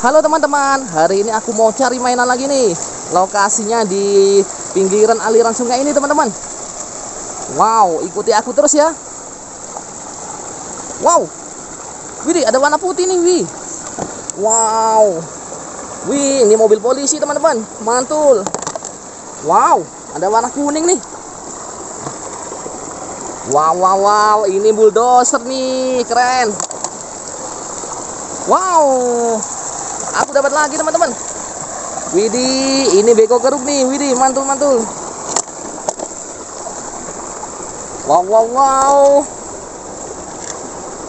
Halo teman-teman, hari ini aku mau cari mainan lagi nih. Lokasinya di pinggiran aliran sungai ini teman-teman. Wow, ikuti aku terus ya. Wow, Widih, ada warna putih nih, Wih. Wow, Wih, ini mobil polisi teman-teman, mantul. Wow, ada warna kuning nih. Wow, wow, wow, ini bulldozer nih, keren. Wow, aku dapat lagi teman-teman. Widih, ini beko keruk nih, Widih, mantul, mantul. Wow, wow, wow.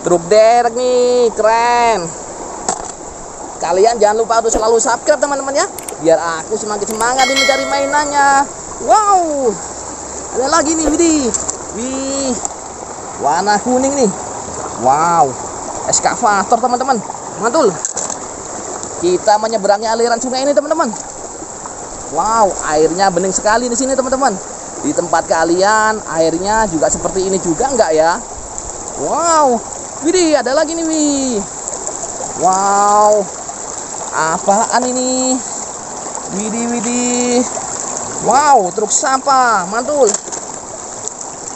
Truk derek nih, keren. Kalian jangan lupa untuk selalu subscribe teman-teman ya, biar aku semakin semangat nih mencari mainannya. Wow, ada lagi nih, Widih. Wih, warna kuning nih. Wow, eskavator teman-teman, mantul. Kita menyeberangi aliran sungai ini teman-teman. Wow, airnya bening sekali di sini teman-teman. Di tempat kalian airnya juga seperti ini juga enggak ya? Wow, widih ada lagi nih wih. Wow, apaan ini? Widih widih. Wow, truk sampah, mantul.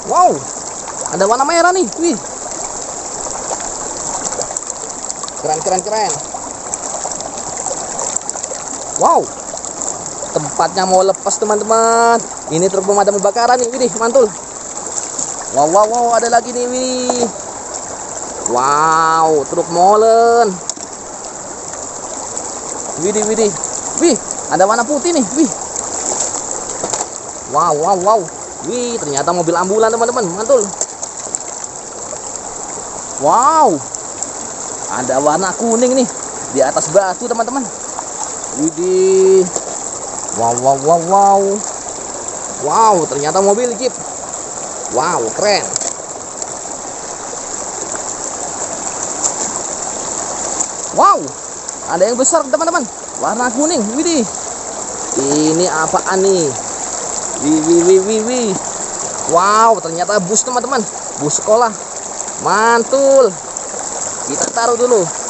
Wow, ada warna merah nih, wih. Keren keren keren. Wow, tempatnya mau lepas teman-teman. Ini truk pemadam kebakaran nih, widih, mantul. Wow, wow, wow, ada lagi nih, wih. Wow, truk molen. Widih, widih. Wih, ada warna putih nih, wih. Wow, wow, wow. Wih, ternyata mobil ambulan teman-teman, mantul. Wow, ada warna kuning nih di atas batu teman-teman. Widih, wow, wow, wow, wow. Wow, ternyata mobil jeep. Wow, keren. Wow, ada yang besar teman-teman. Warna kuning, widih. Ini apaan nih? Wih, wih, wih, wih, wih. Wow, ternyata bus teman-teman. Bus sekolah. Mantul. Kita taruh dulu.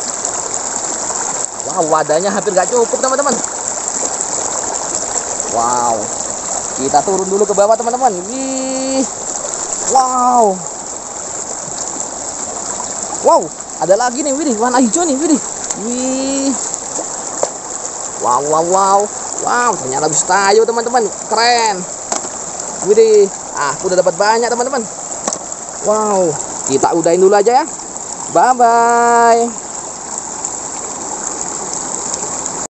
Wow, wadahnya hampir gak cukup teman-teman. Wow. Kita turun dulu ke bawah teman-teman. Wih. Wow. Wow, ada lagi nih, widih, warna hijau nih, widih. Wih. Wow, wow, wow. Wow, ternyata bisa tayo teman-teman. Keren. Widih, ah, udah dapat banyak teman-teman. Wow, kita udahin dulu aja ya. Bye bye.